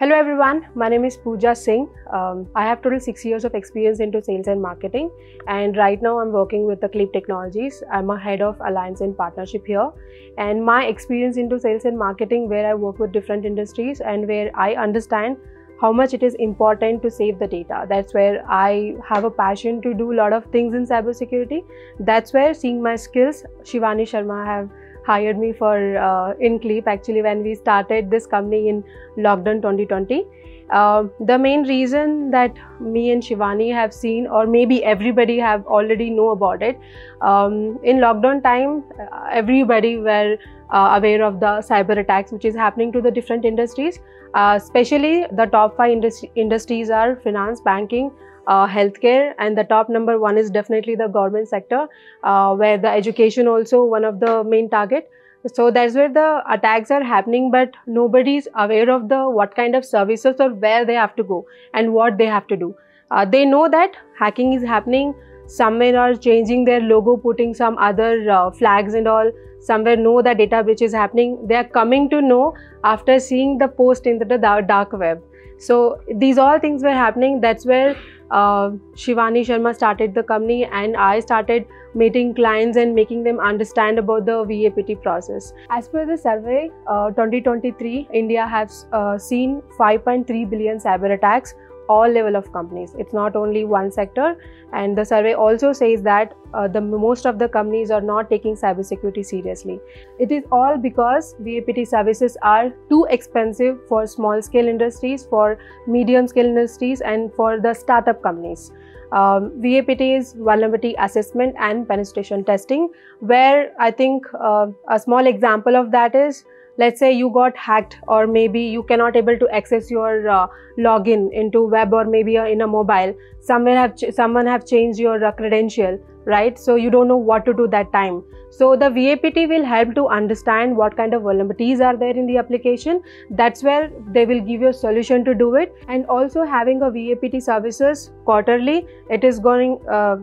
Hello everyone, my name is Pooja Singh. Um, I have total six years of experience into sales and marketing, and right now I'm working with the KLEAP Technologies. I'm a head of alliance and partnership here, and my experience into sales and marketing, where I work with different industries and where I understand how much it is important to save the data. That's where I have a passion to do a lot of things in cybersecurity. That's where seeing my skills, Shivani Sharma have hired me for uh, in KLEAP actually when we started this company in lockdown 2020. Uh, the main reason that me and Shivani have seen, or maybe everybody have already know about it, um, in lockdown time, uh, everybody were uh, aware of the cyber attacks which is happening to the different industries. Uh, especially the top five industri industries are finance, banking, uh, healthcare and the top number one is definitely the government sector uh, where the education also one of the main target. So that's where the attacks are happening but nobody is aware of the what kind of services or where they have to go and what they have to do. Uh, they know that hacking is happening. Somewhere are changing their logo putting some other uh, flags and all. Somewhere know that data breach is happening. They are coming to know after seeing the post in the dark web. So these all things were happening. That's where uh, Shivani Sharma started the company and I started meeting clients and making them understand about the VAPT process. As per the survey, uh, 2023, India has uh, seen 5.3 billion cyber attacks all level of companies. It's not only one sector. And the survey also says that uh, the most of the companies are not taking cybersecurity seriously. It is all because VAPT services are too expensive for small scale industries, for medium scale industries, and for the startup companies. Um, VAPT is vulnerability assessment and penetration testing, where I think uh, a small example of that is let's say you got hacked or maybe you cannot able to access your uh, login into web or maybe uh, in a mobile. Somewhere have someone have changed your uh, credential right? So you don't know what to do that time. So the vapt will help to understand what kind of vulnerabilities are there in the application. That's where they will give you a solution to do it. And also having a vapt services quarterly it is going uh,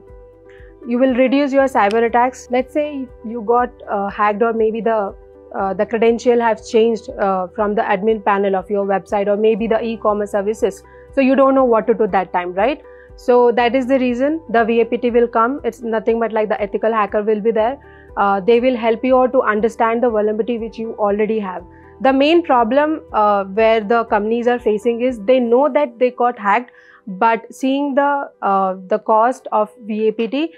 you will reduce your cyber attacks. Let's say you got uh, hacked or maybe the uh, the credential has changed uh, from the admin panel of your website or maybe the e-commerce services. So you don't know what to do that time right? So that is the reason the vapt will come. It's nothing but like the ethical hacker will be there. Uh, they will help you out to understand the vulnerability which you already have. The main problem uh, where the companies are facing is they know that they got hacked but seeing the uh, the cost of vapt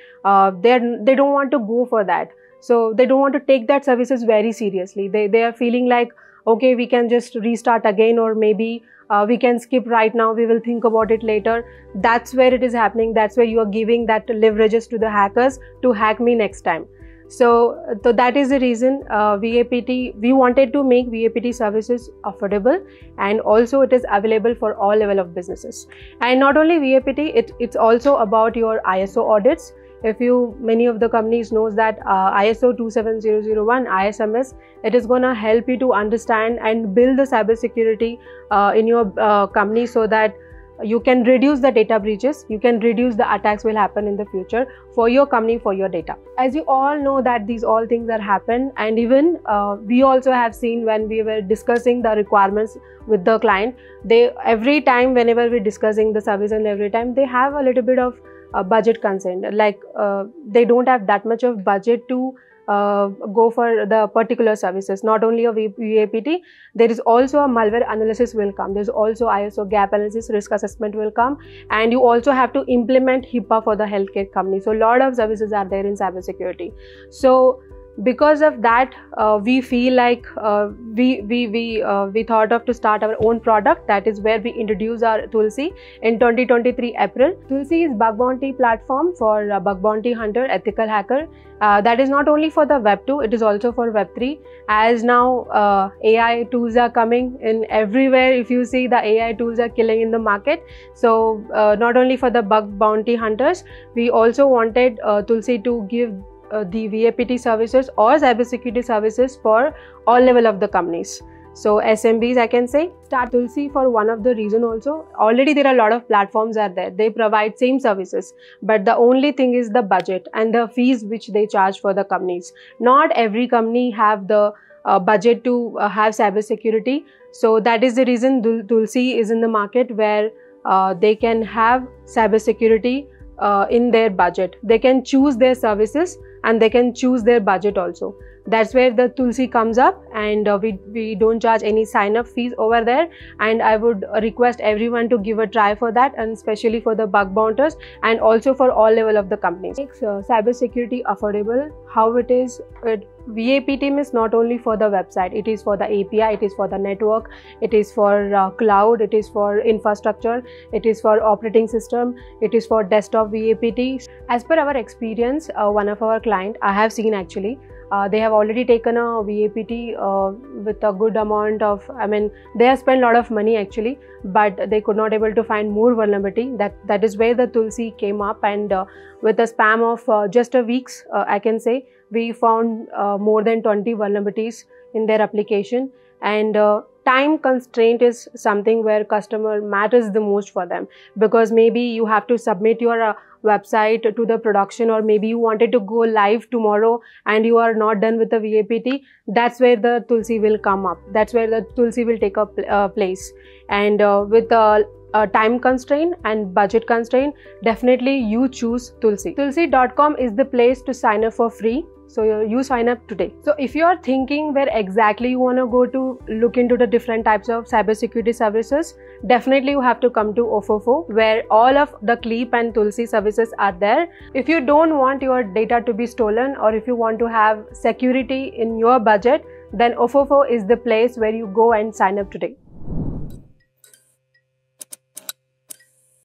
they they don't want to go for that so they don't want to take that services very seriously. They, they are feeling like, okay, we can just restart again or maybe uh, we can skip right now, we will think about it later. That's where it is happening. That's where you are giving that leverages to the hackers to hack me next time. So, so that is the reason uh, VAPT, we wanted to make VAPT services affordable and also it is available for all level of businesses. And not only VAPT, it, it's also about your ISO audits if you many of the companies knows that uh, ISO 27001 ISMS it is going to help you to understand and build the cybersecurity uh, in your uh, company so that you can reduce the data breaches you can reduce the attacks will happen in the future for your company for your data. As you all know that these all things are happen and even uh, we also have seen when we were discussing the requirements with the client they every time whenever we're discussing the service and every time they have a little bit of uh, budget concerned. Like uh, they don't have that much of budget to uh, go for the particular services. Not only a VAPT there is also a malware analysis will come. There's also ISO gap analysis risk assessment will come. And you also have to implement HIPAA for the healthcare company. So a lot of services are there in cybersecurity. So because of that uh, we feel like uh, we we we uh, we thought of to start our own product. That is where we introduce our tulsi in 2023 april. Tulsi is bug bounty platform for uh, bug bounty hunter ethical hacker. Uh, that is not only for the web 2 it is also for web 3 as now uh, ai tools are coming in everywhere. If you see the ai tools are killing in the market. So not only for the bug bounty hunters we also wanted tulsi to give uh, the VAPT services or cybersecurity services for all level of the companies. So SMBs, I can say start Tulsi for one of the reason also. Already there are a lot of platforms are there. They provide same services, but the only thing is the budget and the fees which they charge for the companies. Not every company have the uh, budget to uh, have cybersecurity. So that is the reason Tulsi is in the market where uh, they can have cybersecurity uh, in their budget. They can choose their services and they can choose their budget also that's where the tulsi comes up and uh, we we don't charge any sign up fees over there. And i would request everyone to give a try for that and especially for the bug bounters and also for all level of the companies. Makes uh, cyber security affordable. How it is it, VAP team is not only for the website, it is for the API, it is for the network, it is for uh, cloud, it is for infrastructure, it is for operating system, it is for desktop VAPT. As per our experience, uh, one of our client, I have seen actually, uh, they have already taken a VAPT uh, with a good amount of, I mean, they have spent a lot of money actually, but they could not able to find more vulnerability. That That is where the Tulsi came up and uh, with a span of uh, just a weeks, uh, I can say, we found more than 20 vulnerabilities in their application and time constraint is something where customer matters the most for them because maybe you have to submit your website to the production or maybe you wanted to go live tomorrow and you are not done with the VAPT that's where the Tulsi will come up. That's where the Tulsi will take up uh, place. And uh, with the uh, time constraint and budget constraint definitely you choose Tulsi. Tulsi.com is the place to sign up for free. So you sign up today. So if you are thinking where exactly you want to go to look into the different types of cybersecurity services definitely you have to come to Ofofo where all of the KLEAP and Tulsi services are there. If you don't want your data to be stolen or if you want to have security in your budget then Ofofo is the place where you go and sign up today